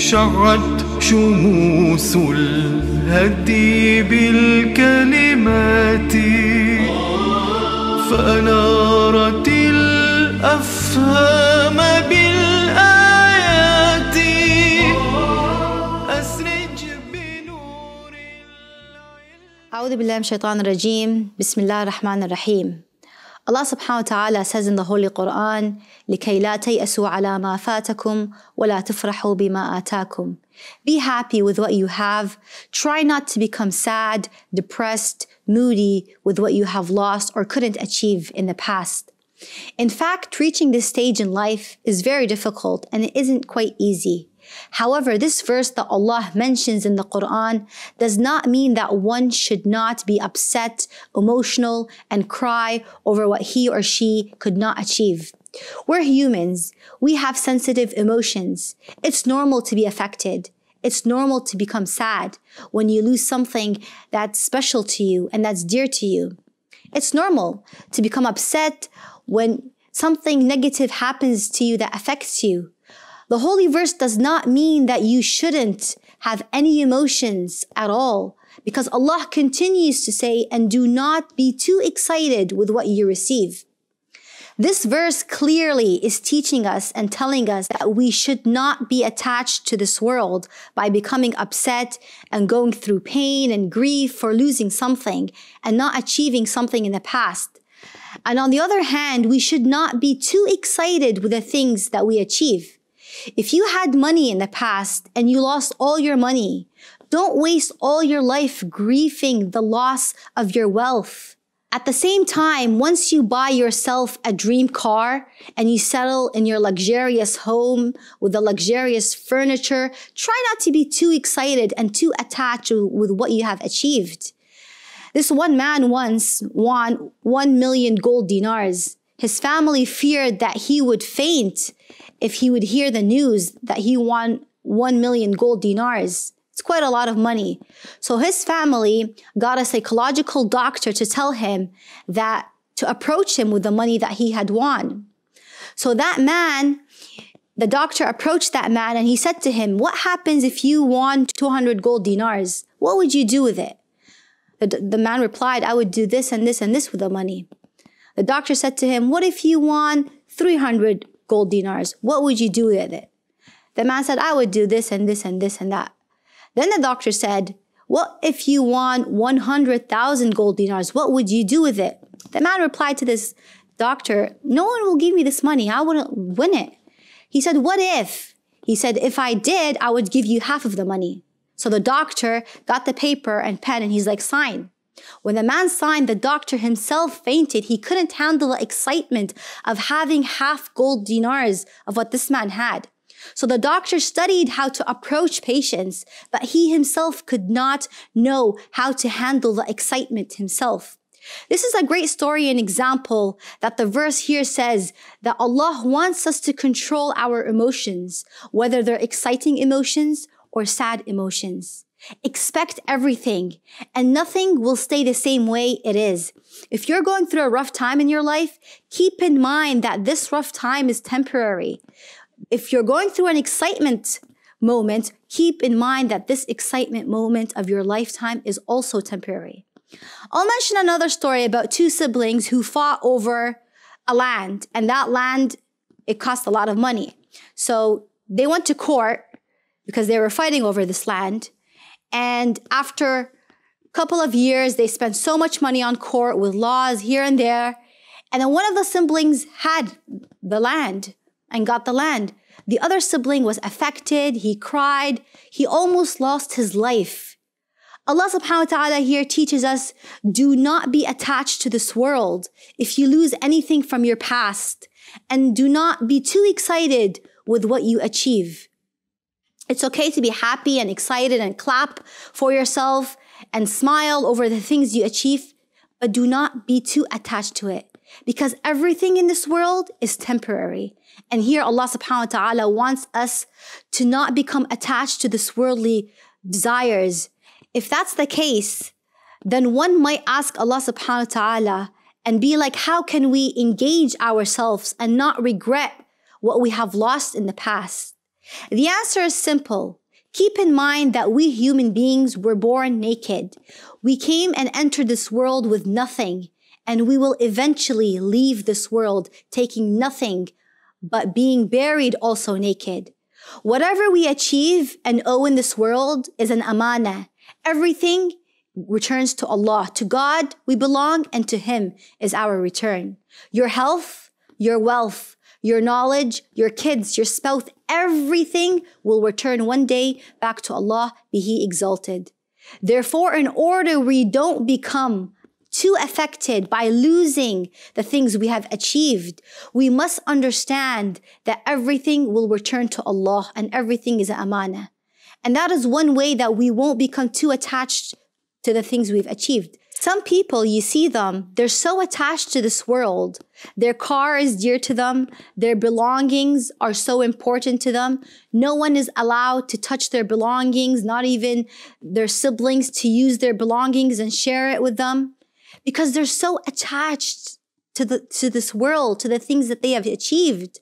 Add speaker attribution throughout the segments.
Speaker 1: شعت شموس الهدي بالكلمات فأنارت الأفهام بالآيات. أسرج بنور
Speaker 2: أعوذ بالله من الشيطان الرجيم. بسم الله الرحمن الرحيم. Allah subhanahu wa ta'ala says in the Holy Quran لكي لا تيأسوا على ما فاتكم ولا تفرحوا بما آتاكم Be happy with what you have. Try not to become sad, depressed, moody with what you have lost or couldn't achieve in the past. In fact, reaching this stage in life is very difficult and it isn't quite easy. However, this verse that Allah mentions in the Quran does not mean that one should not be upset, emotional, and cry over what he or she could not achieve. We're humans. We have sensitive emotions. It's normal to be affected. It's normal to become sad when you lose something that's special to you and that's dear to you. It's normal to become upset when something negative happens to you that affects you. The holy verse does not mean that you shouldn't have any emotions at all because Allah continues to say, and do not be too excited with what you receive. This verse clearly is teaching us and telling us that we should not be attached to this world by becoming upset and going through pain and grief for losing something and not achieving something in the past. And on the other hand, we should not be too excited with the things that we achieve. If you had money in the past and you lost all your money, don't waste all your life grieving the loss of your wealth. At the same time, once you buy yourself a dream car and you settle in your luxurious home with the luxurious furniture, try not to be too excited and too attached with what you have achieved. This one man once won 1 million gold dinars. His family feared that he would faint if he would hear the news that he won 1 million gold dinars. It's quite a lot of money. So his family got a psychological doctor to tell him that to approach him with the money that he had won. So that man, the doctor approached that man and he said to him, What happens if you won 200 gold dinars? What would you do with it? The, the man replied, I would do this and this and this with the money. The doctor said to him, What if you won 300 gold dinars? What would you do with it? The man said, I would do this and this and this and that. Then the doctor said, What if you won 100,000 gold dinars? What would you do with it? The man replied to this doctor, No one will give me this money. I wouldn't win it. He said, What if? He said, If I did, I would give you half of the money. So the doctor got the paper and pen and he's like, Sign. When the man signed, the doctor himself fainted. He couldn't handle the excitement of having half gold dinars of what this man had. So the doctor studied how to approach patients, but he himself could not know how to handle the excitement himself. This is a great story and example that the verse here says that Allah wants us to control our emotions, whether they're exciting emotions or sad emotions. Expect everything and nothing will stay the same way it is. If you're going through a rough time in your life, keep in mind that this rough time is temporary. If you're going through an excitement moment, keep in mind that this excitement moment of your lifetime is also temporary. I'll mention another story about two siblings who fought over a land and that land, it cost a lot of money. So they went to court because they were fighting over this land. And after a couple of years, they spent so much money on court with laws here and there. And then one of the siblings had the land and got the land. The other sibling was affected. He cried. He almost lost his life. Allah subhanahu wa ta'ala here teaches us, do not be attached to this world if you lose anything from your past and do not be too excited with what you achieve. It's okay to be happy and excited and clap for yourself and smile over the things you achieve, but do not be too attached to it because everything in this world is temporary. And here Allah subhanahu wa ta'ala wants us to not become attached to this worldly desires. If that's the case, then one might ask Allah subhanahu wa ta'ala and be like, how can we engage ourselves and not regret what we have lost in the past? The answer is simple. Keep in mind that we human beings were born naked. We came and entered this world with nothing, and we will eventually leave this world taking nothing but being buried also naked. Whatever we achieve and owe in this world is an amana. Everything returns to Allah. To God we belong and to Him is our return. Your health, your wealth, your knowledge, your kids, your spouse, everything will return one day back to Allah, be He exalted. Therefore, in order we don't become too affected by losing the things we have achieved, we must understand that everything will return to Allah and everything is an amana. And that is one way that we won't become too attached to the things we've achieved. Some people, you see them, they're so attached to this world. Their car is dear to them. Their belongings are so important to them. No one is allowed to touch their belongings, not even their siblings to use their belongings and share it with them because they're so attached to the, to this world, to the things that they have achieved.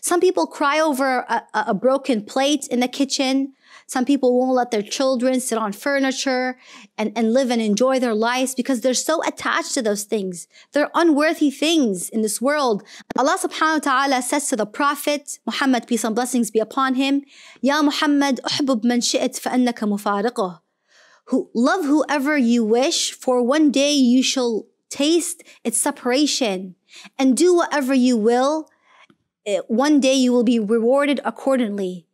Speaker 2: Some people cry over a, a broken plate in the kitchen. Some people won't let their children sit on furniture and, and live and enjoy their lives because they're so attached to those things. They're unworthy things in this world. Allah subhanahu wa ta'ala says to the Prophet, Muhammad, peace and blessings be upon him, Ya Muhammad, أحبب من شئت فأنك مفارقه. Who, love whoever you wish, for one day you shall taste its separation. And do whatever you will, eh, one day you will be rewarded accordingly.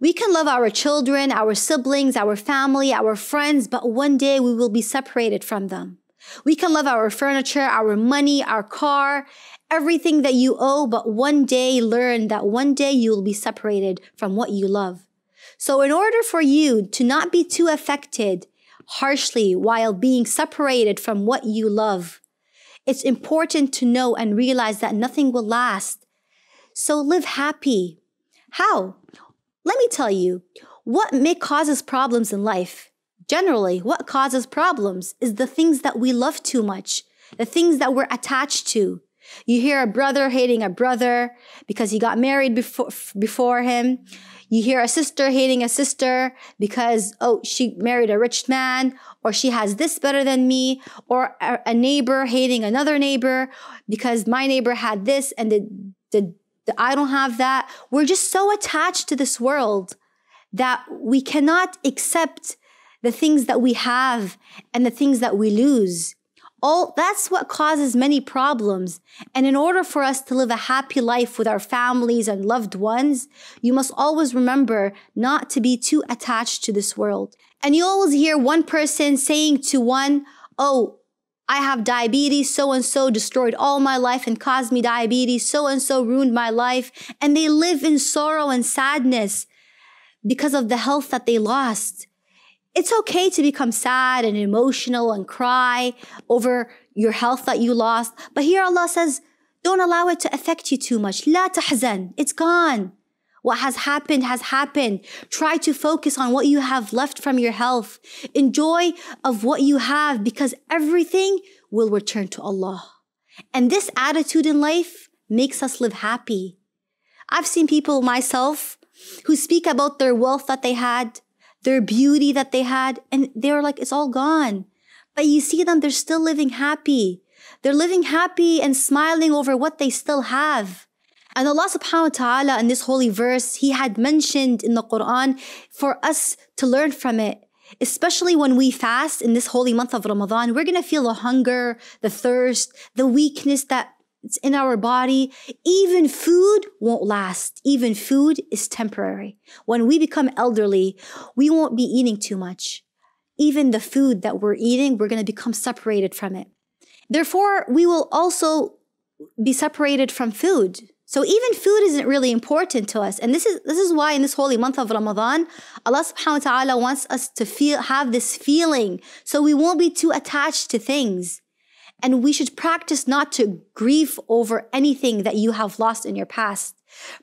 Speaker 2: We can love our children, our siblings, our family, our friends, but one day we will be separated from them. We can love our furniture, our money, our car, everything that you owe, but one day learn that one day you will be separated from what you love. So in order for you to not be too affected harshly while being separated from what you love, it's important to know and realize that nothing will last. So live happy. How? Let me tell you, what may causes problems in life? Generally, what causes problems is the things that we love too much, the things that we're attached to. You hear a brother hating a brother because he got married before, before him. You hear a sister hating a sister because, oh, she married a rich man, or she has this better than me, or a, a neighbor hating another neighbor because my neighbor had this and the, the I don't have that. We're just so attached to this world that we cannot accept the things that we have and the things that we lose. All that's what causes many problems. And in order for us to live a happy life with our families and loved ones, you must always remember not to be too attached to this world. And you always hear one person saying to one, Oh, I have diabetes, so and so destroyed all my life and caused me diabetes, so and so ruined my life. And they live in sorrow and sadness because of the health that they lost. It's okay to become sad and emotional and cry over your health that you lost. But here Allah says, don't allow it to affect you too much. La tahzan. It's gone. What has happened has happened. Try to focus on what you have left from your health. Enjoy of what you have because everything will return to Allah. And this attitude in life makes us live happy. I've seen people myself who speak about their wealth that they had, their beauty that they had, and they're like, it's all gone. But you see them, they're still living happy. They're living happy and smiling over what they still have. And Allah subhanahu wa ta'ala in this holy verse, He had mentioned in the Quran for us to learn from it. Especially when we fast in this holy month of Ramadan, we're gonna feel the hunger, the thirst, the weakness that it's in our body. Even food won't last. Even food is temporary. When we become elderly, we won't be eating too much. Even the food that we're eating, we're going to become separated from it. Therefore, we will also be separated from food. So even food isn't really important to us. And this is this is why in this holy month of Ramadan, Allah subhanahu wa ta'ala wants us to feel have this feeling so we won't be too attached to things. And we should practice not to grieve over anything that you have lost in your past.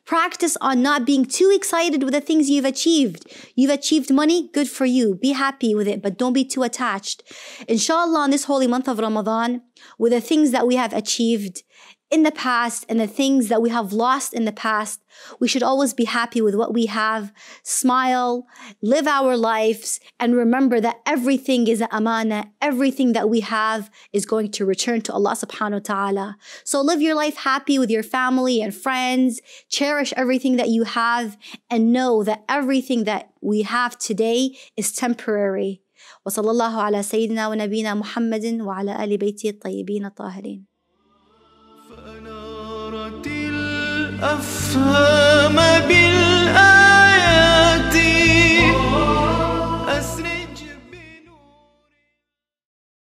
Speaker 2: Practice on not being too excited with the things you've achieved. You've achieved money, good for you. Be happy with it, but don't be too attached. Inshallah, in this holy month of Ramadan, with the things that we have achieved, in the past and the things that we have lost in the past, we should always be happy with what we have, smile, live our lives, and remember that everything is an amana. Everything that we have is going to return to Allah subhanahu wa ta'ala. So live your life happy with your family and friends. Cherish everything that you have and know that everything that we have today is temporary. وصلى الله على سيدنا ونبينا محمد وعلى آل بيته الطيبين الطاهرين
Speaker 1: الأفهام بالله